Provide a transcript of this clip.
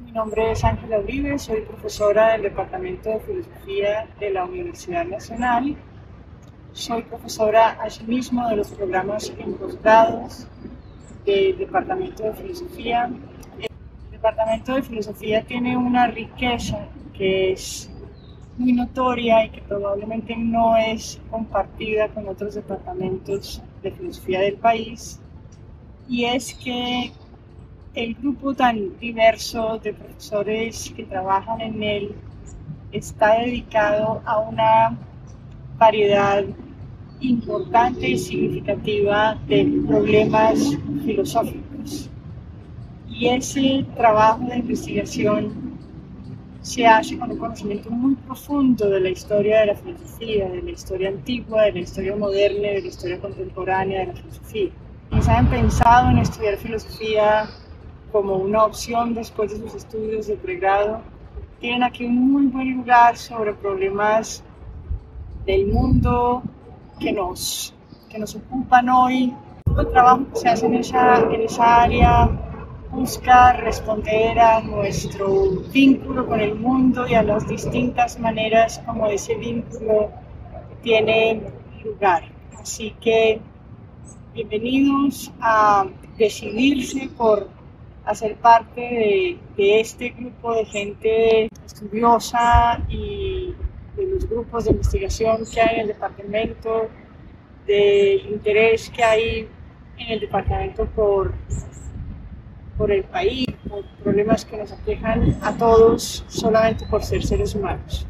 Mi nombre es Ángela Uribe, soy profesora del Departamento de Filosofía de la Universidad Nacional. Soy profesora asimismo de los programas en del Departamento de Filosofía. El Departamento de Filosofía tiene una riqueza que es muy notoria y que probablemente no es compartida con otros departamentos de filosofía del país, y es que el grupo tan diverso de profesores que trabajan en él está dedicado a una variedad importante y significativa de problemas filosóficos. Y ese trabajo de investigación se hace con un conocimiento muy profundo de la historia de la filosofía, de la historia antigua, de la historia moderna, de la historia contemporánea de la filosofía. Quienes han pensado en estudiar filosofía como una opción después de sus estudios de pregrado, tienen aquí un muy buen lugar sobre problemas del mundo que nos, que nos ocupan hoy. El trabajo que se hace en esa, en esa área busca responder a nuestro vínculo con el mundo y a las distintas maneras como ese vínculo tiene lugar. Así que bienvenidos a decidirse por hacer parte de, de, este grupo de gente estudiosa y de los grupos de investigación que hay en el departamento, de interés que hay en el departamento por por el país, por problemas que nos aquejan a todos solamente por ser seres humanos.